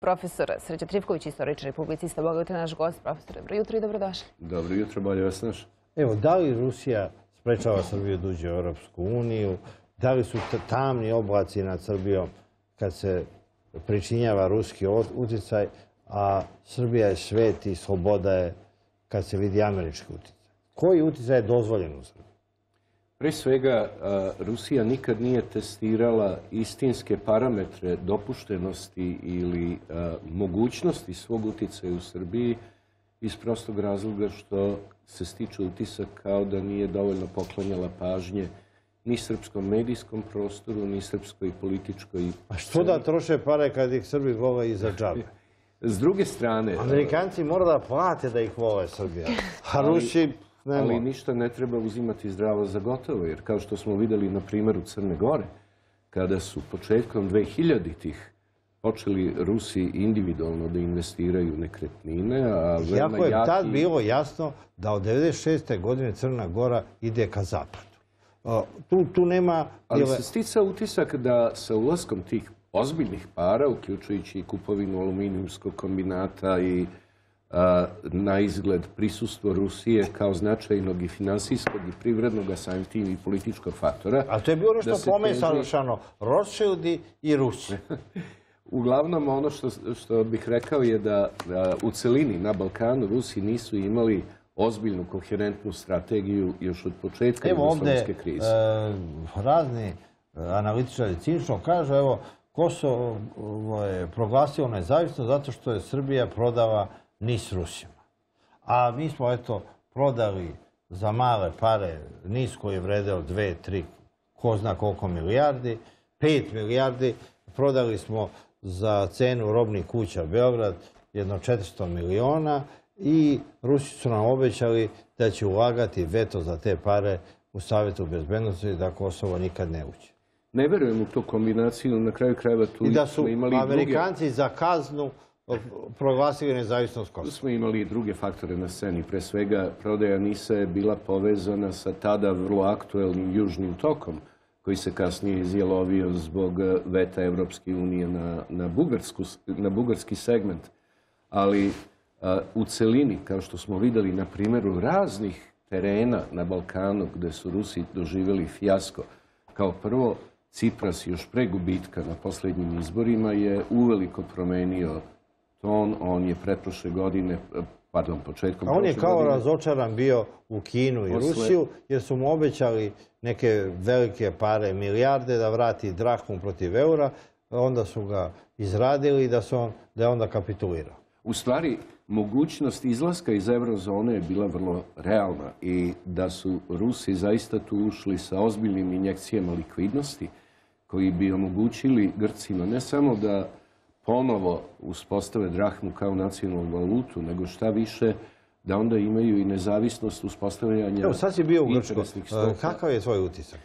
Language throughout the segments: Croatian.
Profesor Sreća Trivković, istoričar i publicista, Boga jutro naš gost. Profesor, dobro jutro i dobrodošli. Dobro jutro, bolje vas naš. Evo, da li Rusija sprečava Srbiju da uđe u Europsku uniju? Da li su tamni oblaci nad Srbijom kad se pričinjava ruski utjecaj, a Srbija je svet i sloboda je kad se vidi američki utjecaj? Koji utjecaj je dozvoljen u Srbiji? Pre svega, Rusija nikad nije testirala istinske parametre dopuštenosti ili mogućnosti svog utjecaja u Srbiji iz prostog razloga što se stiče utisak kao da nije dovoljno poklanjala pažnje ni srpskom medijskom prostoru, ni srpskoj političkoj... A što da troše pare kad ih Srbi vole iza džabe? S druge strane... Amerikanci moraju da plate da ih vole Srbija. A Rusi ali ništa ne treba uzimati zdravo za gotovo, jer kao što smo vidjeli na primjeru Crne Gore, kada su početkom 2000-ih počeli Rusi individualno da investiraju nekretnine, a veoma je tad bilo jasno da od 96. godine Crna Gora ide ka zapadu. Tu, nema... Ali se stica utisak da sa ulaskom tih ozbiljnih para, uključujući i kupovinu aluminijumskog kombinata i na izgled prisustvo Rusije kao značajnog i finansijskog i privrednog, a samim tim i političkog faktora. A to je bilo nešto pomesano, Rothschildi i Rusi. Uglavnom, ono što, bih rekao je da, u celini na Balkanu Rusi nisu imali ozbiljnu, koherentnu strategiju još od početka jugoslovenske krize. Evo ovdje razni analitičari cinično kažu, evo, Kosovo je proglasio nezavisno zato što je Srbija prodava NIS Rusima. A mi smo eto prodali za male pare NIS koji je vredeo dve, tri, ko zna koliko milijardi, pet milijardi, prodali smo za cenu robnih kuća Beograd jedno 400 miliona i Rusi su nam obećali da će ulagati veto za te pare u Savjetu bezbednosti da Kosovo nikad ne uđe. Ne verujem u tu kombinaciju, na kraju krajeva tu I da su Amerikanci za kaznu proglasili nezavisnost Kosova. Tu smo imali i druge faktore na sceni. Pre svega, prodaja Nisa je bila povezana sa tada vrlo aktuelnim južnim tokom, koji se kasnije izjelovio zbog eh, veta Evropske unije na, na, bugarski segment. Ali eh, u celini, kao što smo vidjeli na primjeru raznih terena na Balkanu gdje su Rusi doživjeli fijasko, kao prvo, Cipras još pre gubitka na posljednjim izborima je uveliko promenio ton, on je pretprošle godine, pardon, početkom A on je kao razočaran bio u Kinu i Rusiju, jer su mu obećali neke velike pare, milijarde, da vrati drahmu protiv eura, onda su ga izradili da, on, da je onda kapitulirao. U stvari, mogućnost izlaska iz eurozone je bila vrlo realna i da su Rusi zaista tu ušli sa ozbiljnim injekcijama likvidnosti koji bi omogućili Grcima ne samo da ponovo uspostave drahmu kao nacionalnu valutu, nego šta više da onda imaju i nezavisnost uspostavljanja Evo, sad si bio u Grčkoj. Kakav je tvoj utisak?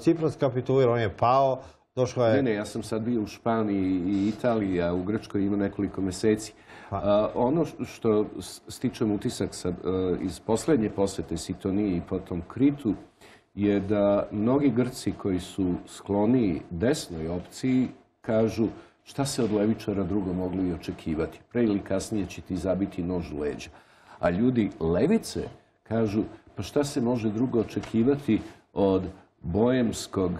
Cipras kapitulirao, on je pao, došla je... Ne, ne, ja sam sad bio u Španiji i Italiji, a u Grčkoj ima nekoliko meseci. Pa. ono što stičem utisak iz posljednje posjete Sitoniji i potom Kritu je da mnogi Grci koji su skloniji desnoj opciji kažu Šta se od levičara drugo mogli i očekivati? Pre ili kasnije će ti zabiti nož u leđa. A ljudi levice kažu, pa šta se može drugo očekivati od bojemskog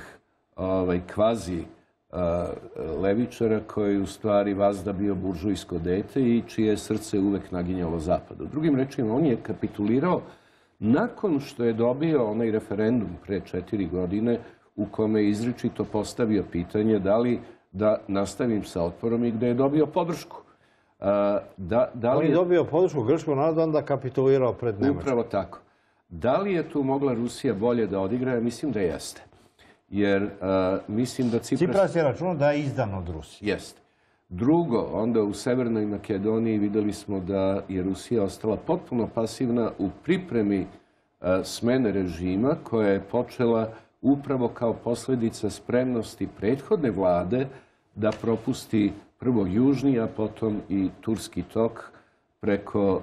ovaj, kvazi levičara koji u stvari vazda bio buržujsko dete i čije srce uvek naginjalo zapadu. Drugim rečima, on je kapitulirao nakon što je dobio onaj referendum pre četiri godine u kome je izričito postavio pitanje da li da nastavim sa otporom i gdje je dobio podršku. Da, On je, dobio podršku grčkog naroda, onda kapitulirao pred Nemačkom. Upravo tako. Da li je tu mogla Rusija bolje da odigra? Mislim da jeste. Jer mislim da Cipras... Cipras je računao da je izdan od Rusije. Jeste. Drugo, onda u Severnoj Makedoniji vidjeli smo da je Rusija ostala potpuno pasivna u pripremi smene režima koja je počela upravo kao posljedica spremnosti prethodne vlade da propusti prvo južni, a potom i turski tok preko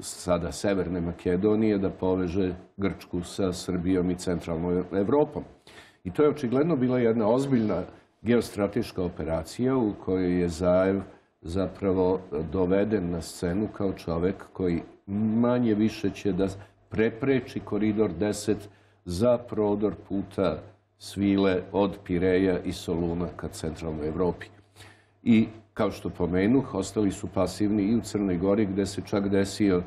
sada Severne Makedonije da poveže Grčku sa Srbijom i centralnom Evropom. I to je očigledno bila jedna ozbiljna geostrateška operacija u kojoj je Zaev zapravo doveden na scenu kao čovek koji manje više će da prepreči koridor 10 za prodor puta svile od Pireja i Soluna ka centralnoj Evropi. I, kao što pomenuh, ostali su pasivni i u Crnoj Gori, gde se čak desio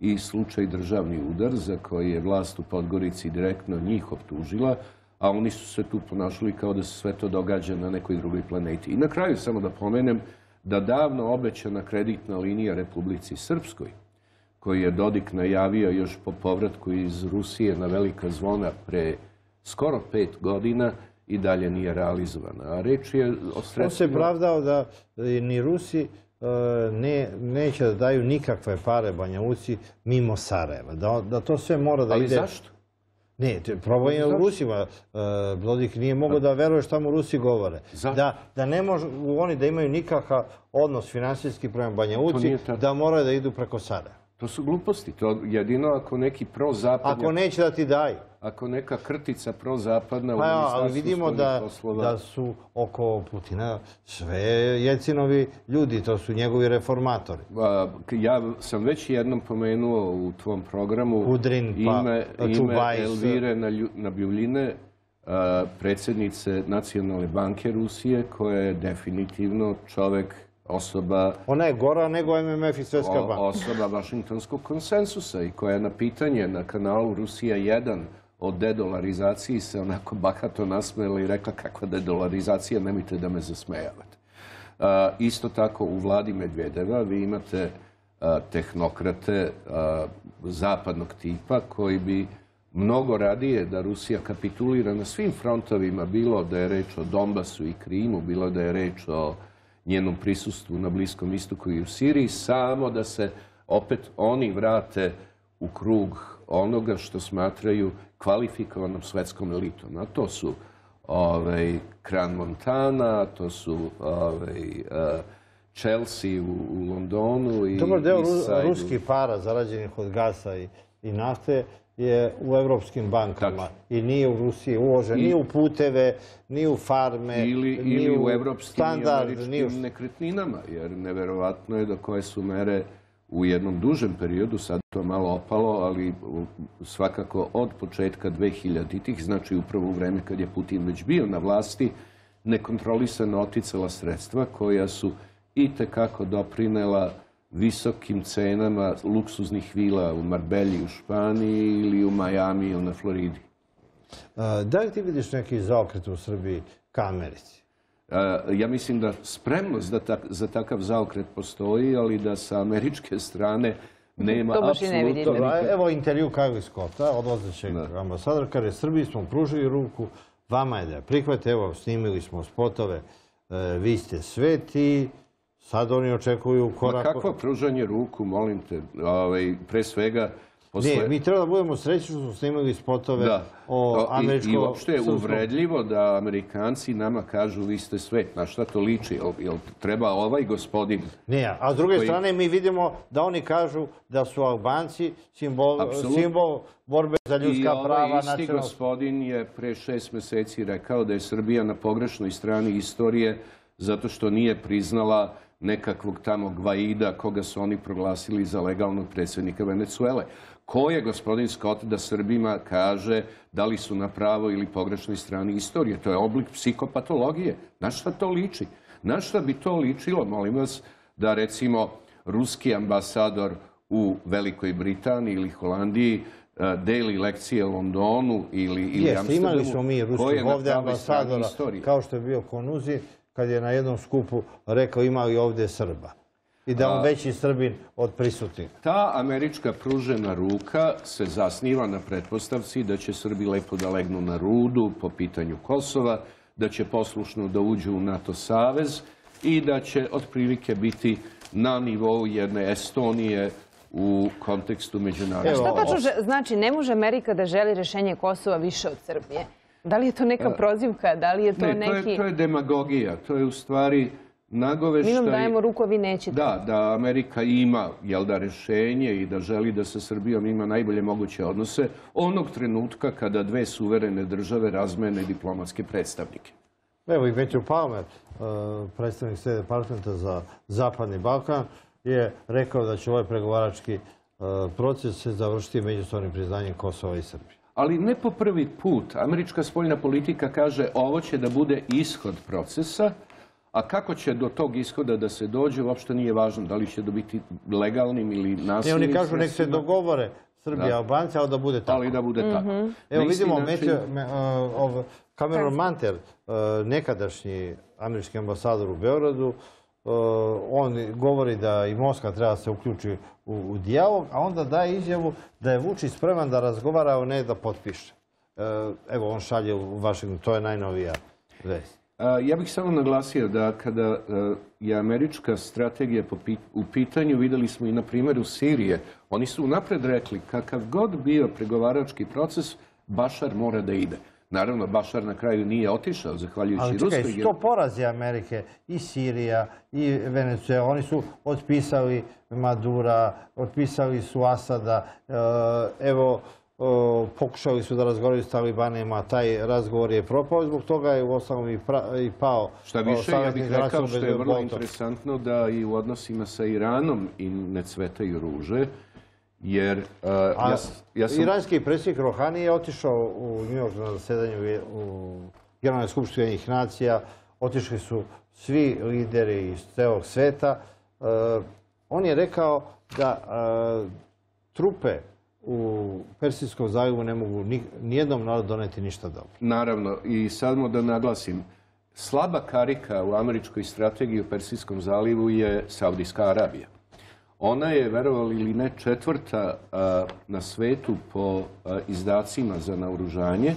i slučaj državni udar, za koji je vlast u Podgorici direktno njih optužila, a oni su se tu ponašali kao da se sve to događa na nekoj drugoj planeti. I na kraju samo da pomenem da davno obećana kreditna linija Republici Srpskoj, koji je Dodik najavio još po povratku iz Rusije na Velika zvona pre skoro pet godina i dalje nije realizovana. A reč je o On se sredstvima... pravdao da e, ni Rusi e, ne, neće da daju nikakve pare Banja Luci mimo Sarajeva. Da, da to sve mora da Ali ide... zašto? Ne, problem je u Rusima. E, Dodik nije mogao da veruje šta mu Rusi govore. Da, da ne može oni da imaju nikakav odnos finansijski prema Banja Luci, nije tako. da moraju da idu preko Sarajeva. To su gluposti. To jedino ako neki prozapadnjak, Ako neće da ti daju. ako neka krtica prozapadna Pa ja, ali vidimo da, da su oko Putina sve Jelcinovi ljudi, to su njegovi reformatori. A, k- Ja sam već jednom pomenuo u tvom programu Kudrin, pa- ime, pa ime. Elvire a, predsjednice Nacionalne banke Rusije, koja je definitivno čovek, osoba, Ona je gora nego MMF i Svetska o- banka. osoba Vašingtonskog konsensusa i koja je na pitanje na kanalu Rusija 1 o dedolarizaciji se onako bahato nasmejala i rekla kakva dedolarizacija, nemojte da me zasmejavate. Isto tako u vladi Medvedeva vi imate tehnokrate zapadnog tipa koji bi mnogo radije da Rusija kapitulira na svim frontovima, bilo da je reč o Donbasu i Krimu, bilo da je reč o njenom prisustvu na Bliskom istoku i u Siriji, samo da se opet oni vrate u krug onoga što smatraju kvalifikovanom svetskom elitom. A to su ovaj, Kran Montana, to su ovaj, eh, Chelsea u, u Londonu i Dobar deo Side-u. ruskih para zarađenih od gasa i, i nafte je u evropskim bankama i nije u Rusiji uložen, ni u puteve, ni u farme, ili, ni ili u evropskim standard, ni u... nekretninama, jer neverovatno je da koje su mere u jednom dužem periodu, sad to malo opalo, ali svakako od početka 2000-ih, znači upravo u vreme kad je Putin već bio na vlasti, nekontrolisano oticala sredstva koja su i tekako doprinela visokim cenama luksuznih vila u Marbelji u Španiji ili u Majamiju na Floridi. A, Da li ti vidiš neki zaokret u Srbiji ka Americi? E, Ja mislim da spremnost da za takav zaokret postoji, ali da sa američke strane nema ne apsolutno evo intervju Kajli Skota, odlazećeg ambasadora, kaže Srbiji smo pružili ruku, vama je da je prihvate, evo snimili smo spotove, e, vi ste sveti, sad oni očekuju Ma korak... kakvo pružanje ruku, molim te, ovaj, pre svega... Posle... Ne, mi treba da budemo srećni što smo snimili spotove Da. o I, američko... I uopšte je uvredljivo da Amerikanci nama kažu vi ste svet. Na šta to liči? Jel, treba ovaj gospodin? Ne, a s druge koji- strane mi vidimo da oni kažu da su Albanci simbol, simbol borbe za I ljudska ovaj prava, isti nacionalno... gospodin je pre šest meseci rekao da je Srbija na pogrešnoj strani istorije zato što nije priznala nekakvog tamo Gvaida koga su oni proglasili za legalnog predsjednika Venecuele. Ko je gospodin Scott da Srbima kaže da li su na pravo ili pogrešnoj strani istorije? To je oblik psihopatologije. Na šta to liči? Na šta bi to ličilo, molim vas, da recimo ruski ambasador u Velikoj Britaniji ili Holandiji e, deli lekcije Londonu ili, ili Jeste, imali smo mi ruskog pravoj strani ambasadora, kao što je bio Konuzi, kad je na jednom skupu rekao ima li ovde Srba. I da on veći Srbin od prisutnih. Ta američka pružena ruka se zasniva na pretpostavci da će Srbi lepo da legnu na rudu po pitanju Kosova, da će poslušno da uđu u NATO savez i da će otprilike biti na nivou jedne Estonije u kontekstu međunarodnog. Šta tačno znači ne može Amerika da želi rešenje Kosova više od Srbije? Da li je to neka prozivka? Da li je to Ne, to neki... je, to je demagogija. To je u stvari Mi nagoveštaj... vam dajemo ruku, vi nećete. Da, da Amerika ima jel da, rešenje i da želi da sa Srbijom ima najbolje moguće odnose onog trenutka kada dve suverene države razmene diplomatske predstavnike. Evo i Matthew Palmer, uh, predstavnik State Departmenta za Zapadni Balkan, je rekao da će ovaj pregovarački uh, proces se završiti međusobnim priznanjem Kosova i Srbije. Ali ne po prvi put. Američka spoljna politika kaže ovo će da bude ishod procesa, a kako će do tog ishoda da se dođe, uopšte nije važno. Da li će to biti legalnim ili Ne, nasilnim oni kažu nek se dogovore Srbija i Albanci, ali da bude tako. ali da bude tako. Evo Na isti vidimo, način- ov- Cameron Manter, uh, nekadašnji američki ambasador u Beogradu, uh, on govori da i Moskva treba se uključi u, u dijalog, a onda daje izjavu da je Vučić spreman da razgovara, a ne da potpiše. Uh, Evo, on šalje u Vašington, to je najnovija. A, Ja bih samo naglasio da kada e, je američka strategija u pitanju, videli smo i na primjeru Sirije, oni su unapred rekli kakav god bio pregovarački proces, Bašar mora da ide. Naravno, Bašar na kraju nije otišao, zahvaljujući Ali čekaj, Ruskoj. su to porazi Amerike, i Sirija, i Venezuela. Oni su otpisali Madura, otpisali su Asada. E, Evo, o, pokušali su da razgovaraju s talibanima, taj razgovor je propao, zbog toga je u osnovu i, i pao. Šta više, ja bih rekao što je vrlo interesantno da i u odnosima sa Iranom i ne cvetaju ruže, jer A ja, ja sam... Iranski predsjednik Rohani je otišao u New York na zasedanju u- Generalnoj skupštini Ujedinjenih nacija. Otišli su svi lideri iz celog sveta. E, on je rekao da e, trupe u Persijskom zalivu ne mogu ni, nijednom narodu doneti ništa dobro. Naravno, i samo da naglasim, slaba karika u američkoj strategiji u Persijskom zalivu je Saudijska Arabija. Ona je, verovali ili ne, četvrta a, na svetu po a, izdacima za naoružanje,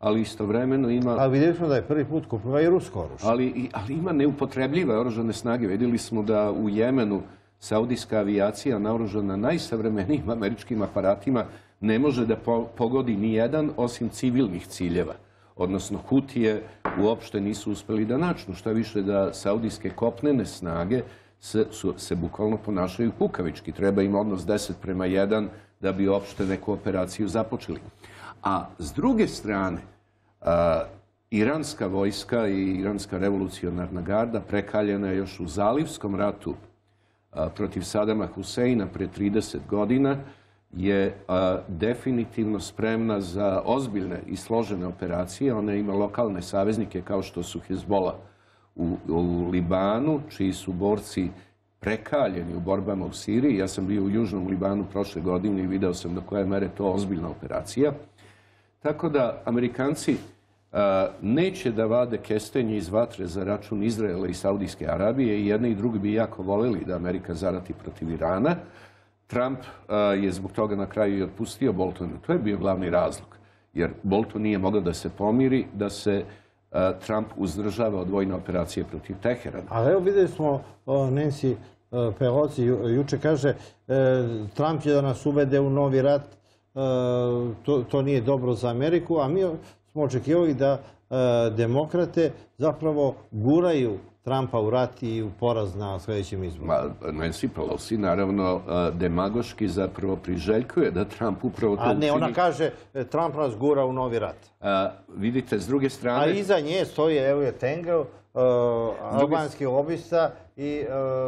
ali istovremeno ima... Ali vidjeli smo da je prvi put kupila i rusko oružje. Ali, ali ima neupotrebljive oružane snage. Vidjeli smo da u Jemenu saudijska avijacija naoružana najsavremenijim američkim aparatima ne može da po- pogodi ni jedan osim civilnih ciljeva. Odnosno, Hutije uopšte nisu uspeli da načnu. Šta više da saudijske kopnene snage se, se bukvalno ponašaju kukavički. Treba im odnos 10 prema 1 da bi uopšte neku operaciju započeli. A s druge strane, iranska vojska i iranska revolucionarna garda prekaljena je još u Zalivskom ratu protiv Sadama Huseina pre 30 godina je definitivno spremna za ozbiljne i složene operacije. Ona ima lokalne saveznike kao što su Hezbola u, Libanu, čiji su borci prekaljeni u borbama u Siriji. Ja sam bio u Južnom Libanu prošle godine i video sam do koje mere to ozbiljna operacija. Tako da Amerikanci neće da vade kestenje iz vatre za račun Izraela i Saudijske Arabije i jedni i drugi bi jako voleli da Amerika zarati protiv Irana. Trump je zbog toga na kraju i otpustio Boltona. To je bio glavni razlog. Jer Bolton nije mogao da se pomiri, da se Trump uzdržava od vojne operacije protiv Teherana. Ali evo vidjeli smo Nancy e, Pelosi ju- juče kaže e, Trump će da nas uvede u novi rat, e, to, to nije dobro za Ameriku, a mi smo očekivali da demokrate zapravo guraju Trumpa u rat i u poraz na sljedećim izborima. Ma, Nancy Pelosi naravno a, demagoški zapravo priželjkuje da Trump upravo to A ne, ona učini. kaže e, Trump nas gura u novi rat. A, vidite, s druge A strane... iza nje stoji Elliot Engel, e, albanski lobista i e,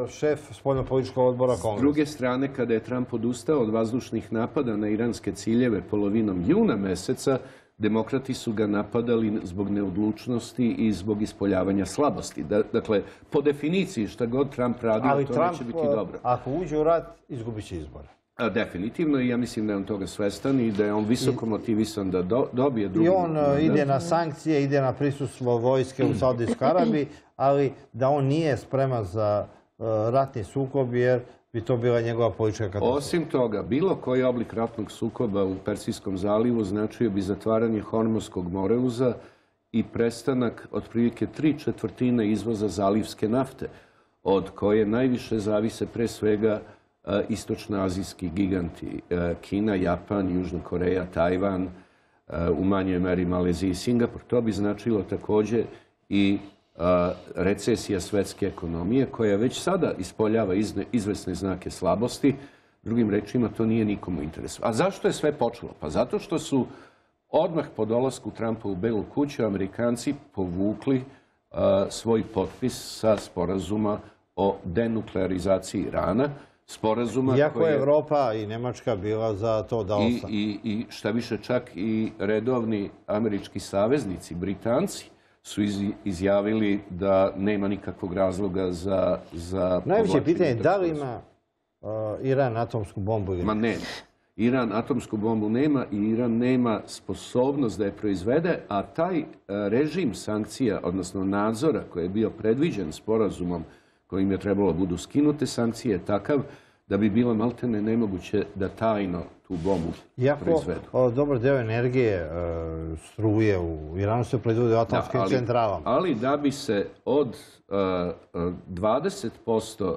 šef spoljnopolitičkog odbora S kongresa. druge strane, kada je Trump odustao od vazdušnih napada na iranske ciljeve polovinom juna meseca, demokrati su ga napadali zbog neodlučnosti i zbog ispoljavanja slabosti. Da- dakle, po definiciji šta god Trump radio, Ali to Trump, neće biti dobro. ako uđe u rat, izgubit će izbore. A, definitivno i ja mislim da je on toga svestan i da je on visoko motivisan da do- dobije drugi I on e, mandat. ide na sankcije, ide na prisustvo vojske u Saudijskoj Arabiji, ali da on nije spreman za e, ratni sukob jer bi to bila njegova politička katastrofa. Osim toga, bilo koji oblik ratnog sukoba u Persijskom zalivu značio bi zatvaranje Hormozskog moreuza i prestanak otprilike tri četvrtine izvoza zalivske nafte, od koje najviše zavise pre svega e, istočnoazijski giganti e, Kina, Japan, Južna Koreja, Tajvan, e, u manjoj meri Malezija i Singapur. To bi značilo takođe i recesija svetske ekonomije koja već sada ispoljava izvesne znake slabosti. Drugim rečima, to nije nikomu interesu. A zašto je sve počelo? Pa zato što su odmah po dolasku Trumpa u Belu kuću Amerikanci povukli a, svoj potpis sa sporazuma o denuklearizaciji Irana, sporazuma Iako koji je Evropa i Nemačka bila za to da i, ostane. i, i šta više čak i redovni američki saveznici, Britanci, su iz- izjavili da nema nikakvog razloga za, za Najveće pitanje je da li ima uh, Iran atomsku bombu ili Ma ne. Iran atomsku bombu nema i Iran nema sposobnost da je proizvede, a taj e, režim sankcija, odnosno nadzora koji je bio predviđen sporazumom kojim je trebalo budu skinute sankcije, je takav da bi bilo maltene nemoguće da tajno tu bombu Iako proizvedu. o, dobar deo energije uh, struje u Iranu se proizvode u atomskim ali, centralama. ali da bi se od uh, uh, 20% uh,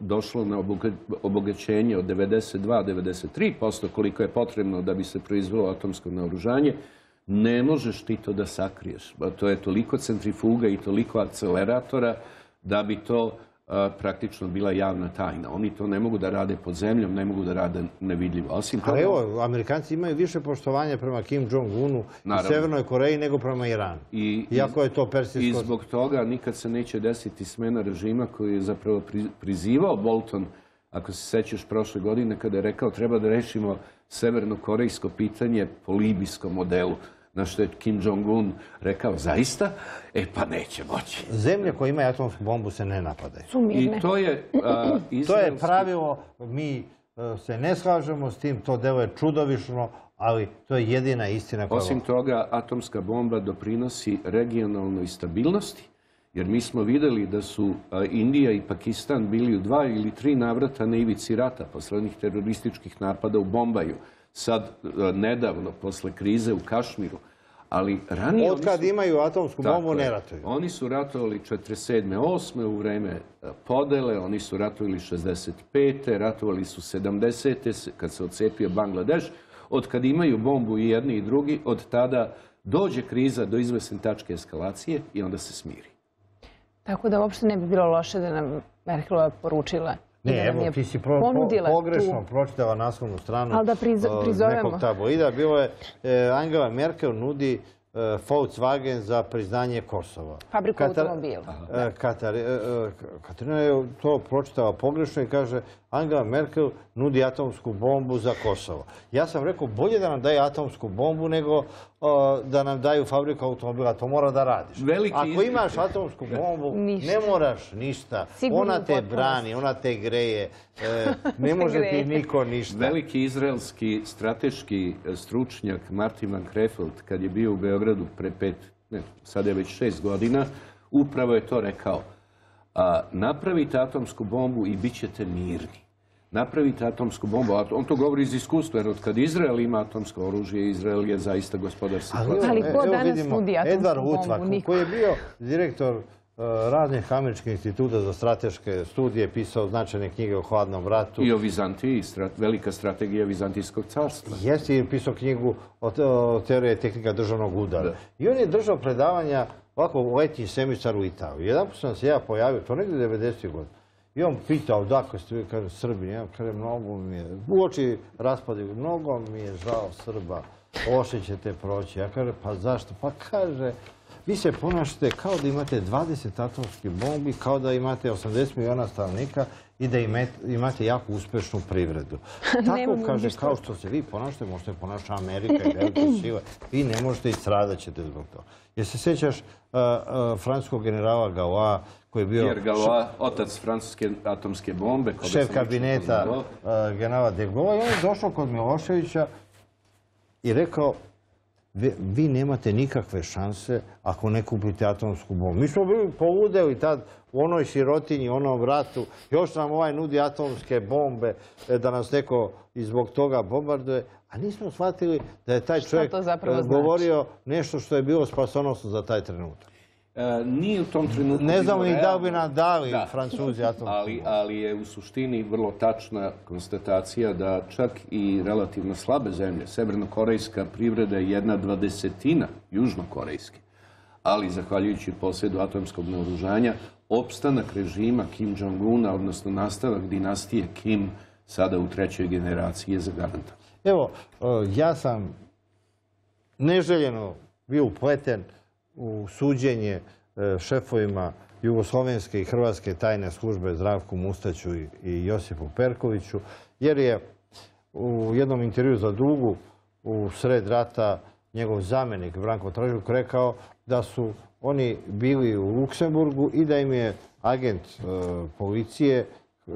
došlo na oboga- obogaćenje od 92-93% koliko je potrebno da bi se proizvelo atomsko naoružanje, ne možeš ti to da sakriješ. To je toliko centrifuga i toliko akceleratora da bi to praktično bila javna tajna. Oni to ne mogu da rade pod zemljom, ne mogu da rade nevidljivo. Osim Ali toga, evo, Amerikanci imaju više poštovanja prema Kim Jong-unu i. Severnoj Koreji nego prema Iranu. I, Iako je to I persijsko... zbog toga nikad se neće desiti smena režima koji je zapravo pri- prizivao Bolton, ako se sećaš prošle godine, kada je rekao treba da rešimo severno-korejsko pitanje po libijskom modelu. Na što je Kim Jong-un rekao, zaista? E pa neće moći. Zemlje koje imaju atomsku bombu se ne napadaju. Su mirne. I to je a, To je pravilo, mi e, se ne slažemo s tim, to deluje čudovišno, ali to je jedina istina koja... Osim toga, atomska bomba doprinosi regionalnoj stabilnosti, jer mi smo videli da su Indija i Pakistan bili u dva ili tri navrata na ivici rata poslednjih terorističkih napada u Bombaju. Sad, a, nedavno, posle krize u Kašmiru. Ali ranije... Od oni kad su- imaju atomsku bombu ne ratuju. Oni su ratovali 47. 8. u vreme e, podele, oni su ratovali 65. ratovali su 70. se- kad se odcepio Bangladeš. Od kad imaju bombu i jedni i drugi, od tada dođe kriza do izvesne tačke eskalacije i onda se smiri. Tako da uopšte ne bi bilo loše da nam Merkelova poručila. Ne, evo, ti si pro, po- pogrešno pročitala naslovnu stranu Ali da priz- nekog tabloida. Bilo je, e, Angela Merkel nudi e, Volkswagen za priznanje Kosova. Fabriku automobila. E, Katar, Katarina je to pročitala pogrešno i kaže Angela Merkel nudi atomsku bombu za Kosovo. Ja sam rekao bolje da nam daju atomsku bombu nego o, da nam daju fabriku automobila. To mora da radiš. Veliki Ako imaš atomsku bombu, Ništa. ne moraš ništa. Sigurno ona te brani, ona te greje. E, ne može ti niko ništa. Veliki izraelski strateški e, stručnjak Martin Van Krefeld, kad je bio u Beogradu pre pet, ne, sad je već šest godina, upravo je to rekao. A, napravite atomsku bombu i bit ćete mirni. Napravite atomsku bombu, a on to govori iz iskustva, jer od kad Izrael ima atomsko oružje, Izrael je zaista gospodarski plac. Ali ko danas nudi atomsku bombu? Koji je bio direktor e, raznih američkih instituta za strateške studije, pisao značajne knjige o hladnom ratu. I o Vizantiji, velika strategija Vizantijskog carstva. Jeste i pisao knjigu o, te- o teorije tehnika državnog udara. I on je držao predavanja ovako u letnji semisar u Italiji. Jedan put sam se ja pojavio, to negdje 90. godina. I on pitao, dakle ste kaže, Srbi, ja, kaže, mnogo mi je, uoči raspadi, mnogo mi je žao Srba, loše ćete proći. Ja kaže, pa zašto? Pa kaže, vi se ponašate kao da imate 20 atomskih bombi, kao da imate 80 miliona stanovnika i da imate, imate jako uspešnu privredu. Tako kaže, kao što se vi ponašate, možete ponaša Amerika i velike sile. Vi ne možete i stradat ćete zbog toga. Jer se sjećaš uh, uh, francuskog generala Galoa, koji je bio Pierre Galois, otac francuske atomske bombe. šef kabineta uh, generala de Gaulle. I on je došao kod Miloševića i rekao, vi, nemate nikakve šanse ako ne kupite atomsku bombu. Mi smo bili poludeli tad u onoj sirotinji, u onom ratu. Još nam ovaj nudi atomske bombe e, da nas neko i zbog toga bombarduje. A nismo shvatili da je taj čovjek e, znači? govorio nešto što je bilo spasonosno za taj trenutak. E, nije u tom trenutku... Ne znam ni da bi nam dali Da. Francuzi atomsku Ali, ali je u suštini vrlo tačna konstatacija da čak i relativno slabe zemlje, severnokorejska privreda je jedna dvadesetina južnokorejske, ali zahvaljujući posjedu atomskog naoružanja, opstanak režima Kim Jong-una, odnosno nastavak dinastije Kim, sada u trećoj generaciji je zagarantovan. Evo, e, ja sam neželjeno bio upleten u suđenje e, šefovima Jugoslovenske i Hrvatske tajne službe Zdravku Mustaću i- Josipu Perkoviću, jer je u jednom intervju za drugu u sred rata njegov zamjenik Branko Tražuk rekao da su oni bili u Luksemburgu i da im je agent e, policije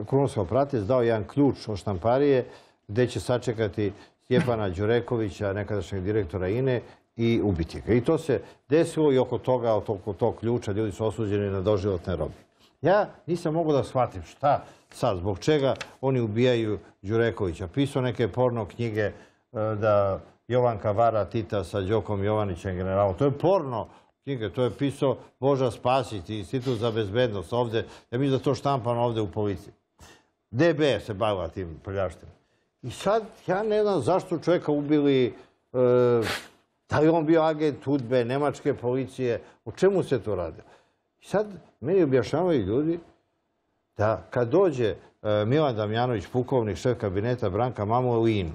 Krunskog pratec dao jedan ključ od štamparije gdje će sačekati Stjepana Đurekovića, nekadašnjeg direktora INE i ubiti ga. I to se desilo i oko toga, oko tog ključa ljudi su osuđeni na doživotne robije. Ja nisam mogao da shvatim šta sad, zbog čega oni ubijaju Đurekovića. Pisao neke porno knjige e, da Jovanka vara Tita sa Đokom Jovanićem generalom. To je porno knjige, to je pisao Boža Spasić, Institut za bezbednost ovde. Ja mislim da to štampano ovde u policiji. DB se bavila tim prljaštima. I sad, ja ne znam zašto čovjeka ubili, e, da li on bio agent UDBE, nemačke policije, o čemu se to radi? I sad, meni objašnjavaju ljudi da kad dođe e, Milan Damjanović, pukovnik, šef kabineta Branka Mamula u INU,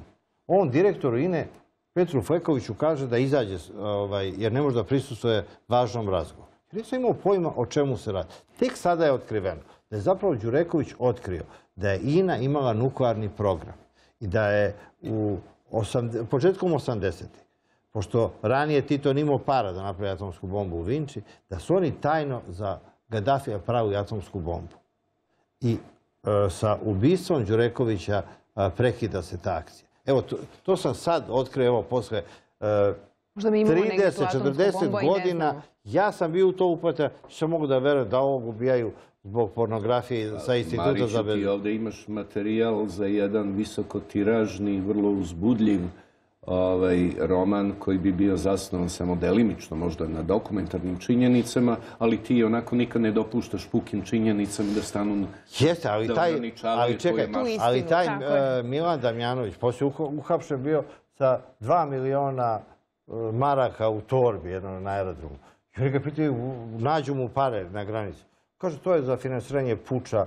on direktoru INE Petru Flekoviću kaže da izađe, ovaj, jer ne može da prisustuje važnom razgovoru. Nisam imao pojma o čemu se radi. Tek sada je otkriveno da je zapravo Đureković otkrio da je INA imala nuklearni program i da je u osam, početkom 80. pošto ranije Tito nimao para da napravi atomsku bombu u Vinči, da su oni tajno za Gaddafija pravili atomsku bombu i e, sa ubistvom Đurekovića e, prekida se ta akcija. Evo, to, to sam sad otkrio, evo, posle e, Možda mi imamo negdje tu 30, atomsku 40 bombu, a i ne godina, ja sam bio u to upata, što mogu da verujem da ovog ubijaju zbog pornografije sa instituta Mariću, za ti bez... ovdje imaš materijal za jedan visokotiražni, vrlo uzbudljiv ovaj, roman koji bi bio zasnovan samo delimično, možda na dokumentarnim činjenicama, ali ti onako nikad ne dopuštaš pukim činjenicama da stanu Jeste, ali taj, ali čekaj. Tu ali istinu, taj e, Milan Damjanović, poslije uhapšen bio sa dva miliona e, maraka u torbi, jedno na aerodromu. I oni ga pitaju, u- nađu mu pare na granici. Kaže, to je za finansiranje puča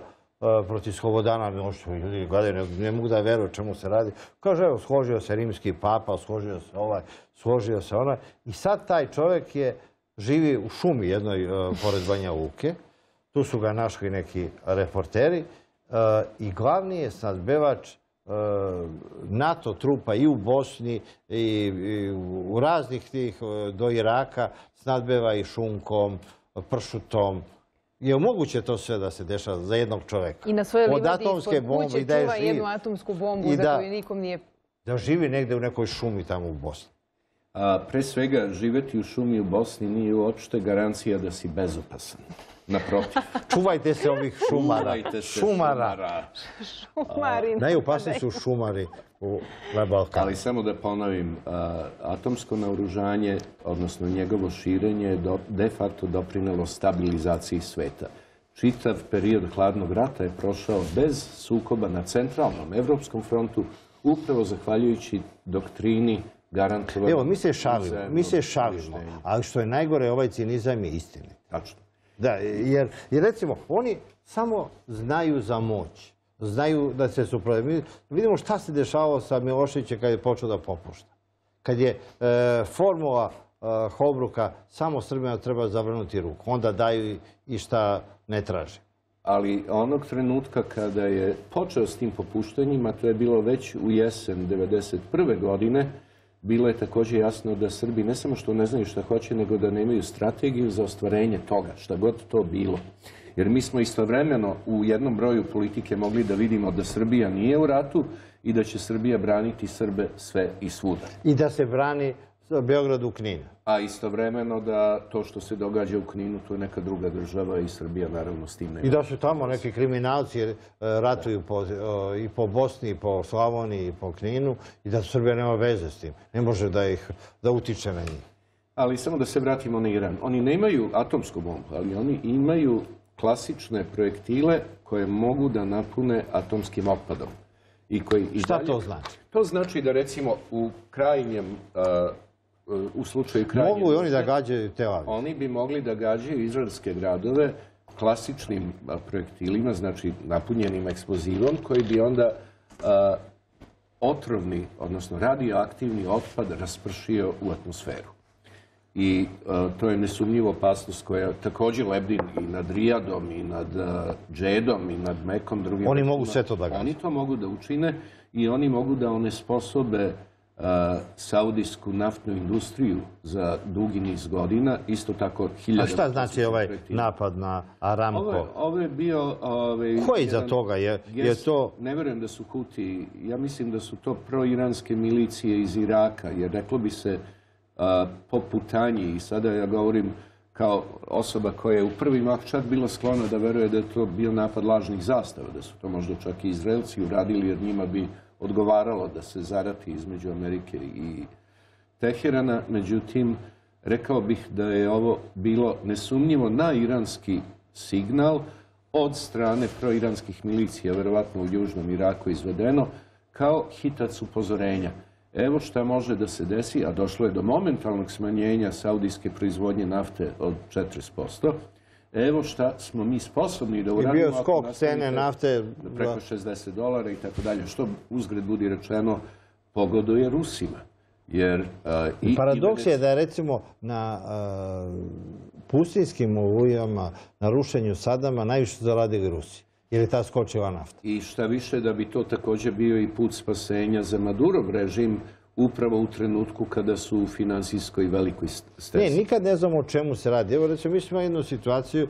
protiv Slobodana. Ljudi gledaju, ne, ne mogu da veruju čemu se radi. Kaže, evo, složio se rimski papa, složio se ovaj, složio se onaj. I sad taj čovjek je, živi u šumi jednoj e, pored Banja Luke. Tu su ga našli neki reporteri e, i glavni je snadbevač e, NATO trupa i u Bosni i, i u raznih tih do Iraka snadbeva i šunkom, pršutom. Je moguće to sve da se dešava za jednog čoveka? I na svojoj Od livadi ispod kuće i da je čuva živ. jednu atomsku bombu I za da- koju nikom nije... Da živi negde u nekoj šumi tamo u Bosni. A, pre svega, živeti u šumi u Bosni nije uopšte garancija da si bezopasan. Naprotiv. Čuvajte se ovih šumara. Čuvajte se šumara. Marina. Najopasniji su šumari u, na Balkanu. Ali samo da ponovim, a, atomsko naoružanje, odnosno njegovo širenje, je do- de facto doprinelo stabilizaciji sveta. Čitav period hladnog rata je prošao bez sukoba na centralnom evropskom frontu, upravo zahvaljujući doktrini garantovanja. Evo, mi se šalimo, mi se šalimo, ali što je najgore, ovaj cinizam je istinit. Tačno. Da, jer, jer recimo, oni samo znaju za moć. Znaju da se suprotstavljaju. Vidimo šta se dešavalo sa Miloševićem kad je počeo da popušta. Kad je e, formula e, Holbruka samo Srbima treba zavrnuti ruku. Onda daju i šta ne traže. Ali onog trenutka kada je počeo s tim popuštanjima, to je bilo već u jesen 1991. godine, bilo je također jasno da Srbi ne samo što ne znaju šta hoće, nego da nemaju strategiju za ostvarenje toga, šta god to bilo. Jer mi smo istovremeno u jednom broju politike mogli da vidimo da Srbija nije u ratu i da će Srbija braniti Srbe sve i svuda. I da se brani Beograd u Kninu. A istovremeno da to što se događa u Kninu, to je neka druga država i Srbija naravno s tim nema. I da su tamo neki kriminalci e, ratuju po, e, i po Bosni, i po Slavoniji, i po Kninu i da Srbija nema veze s tim. Ne može da ih da utiče na njih. Ali samo da se vratimo na Iran. Oni nemaju atomsku bombu, ali oni imaju klasične projektile koje mogu da napune atomskim otpadom. I koji i Šta dalje- to znači? To znači da recimo u krajnjem, a, u slučaju krajnje Mogu i oni da gađaju te avije. oni bi mogli da gađaju izraelske gradove klasičnim projektilima, znači napunjenim eksplozivom, koji bi onda a, otrovni, odnosno radioaktivni otpad raspršio u atmosferu. I e, to je nesumnjivo opasnost koja također lebdi i nad Rijadom, i nad e, Džedom, i nad Mekom, drugim Oni mogu sve to da gaze. Oni to mogu da učine i oni mogu da onesposobe e, saudijsku naftnu industriju za dugi niz godina, isto tako hiljada... A šta znači ovaj napad na Aramco? ovo je bio... Ovaj, Ko je iza toga? Je, je to... Ne verujem da su Huti, ja mislim da su to proiranske milicije iz Iraka, jer reklo bi se a, po putanji, i sada ja govorim kao osoba koja je u prvi mah čak bila sklona da veruje da je to bio napad lažnih zastava, da su to možda čak i Izraelci uradili, jer njima bi odgovaralo da se zarati između Amerike i Teherana, međutim, rekao bih da je ovo bilo nesumnjivo na iranski signal od strane proiranskih milicija, verovatno u Južnom Iraku izvedeno, kao hitac upozorenja. Evo šta može da se desi, a došlo je do momentalnog smanjenja saudijske proizvodnje nafte od 40%. Evo šta smo mi sposobni da I uradimo. bio ako skok cene nafte. preko 60 dolara i tako dalje, što uzgred budi rečeno pogoduje Rusima. Jer, a, i, Paradoks i je da recimo na a, pustinjskim olujama, na rušenju Sadama, najviše zaradili Rusi. Jer je ta skočila nafta. I šta više da bi to također bio i put spasenja za Madurov režim upravo u trenutku kada su u finansijskoj velikoj st- Ne, nikad ne znamo o čemu se radi. Evo recimo, mi smo jednu situaciju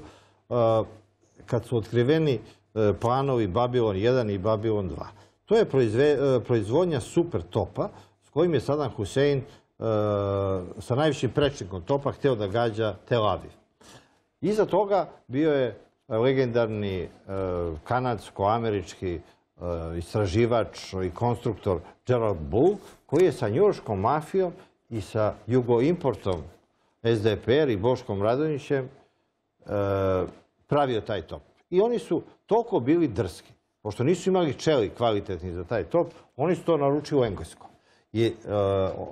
kad su otkriveni e, planovi Babylon 1 i Babylon 2. To je e, proizvodnja super topa s kojim je Saddam Hussein e, sa najvišim prečnikom topa htio da gađa Tel Aviv. Iza toga bio je legendarni kanadsko-američki istraživač i konstruktor Gerald Bull, koji je sa njuroškom mafijom i sa jugoimportom SDPR i Boškom Radonjićem e, pravio taj top. I oni su toliko bili drski, pošto nisu imali čeli kvalitetni za taj top, oni su to naručili u Engleskom. I e,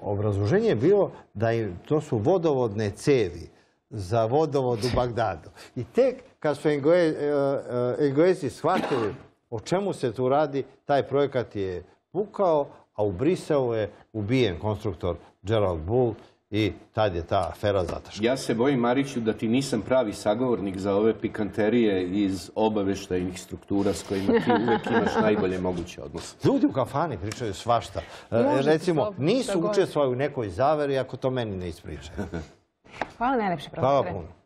obrazloženje je bilo da im, to su vodovodne cevi za vodovod u Bagdadu. I tek kad su Engle, e, e, Englezi shvatili o čemu se tu radi, taj projekat je pukao, a u Briselu je ubijen konstruktor Gerald Bull i tad je ta afera zataška. Ja se bojim, Mariću, da ti nisam pravi sagovornik za ove pikanterije iz obaveštajnih struktura s kojima ti uvek imaš najbolje moguće odnose. Ljudi u kafani pričaju svašta. E, Možete Recimo, nisu učestvovali u nekoj zaveri ako to meni ne ispričaju. Hvala najlepše, Hvala profesore. puno.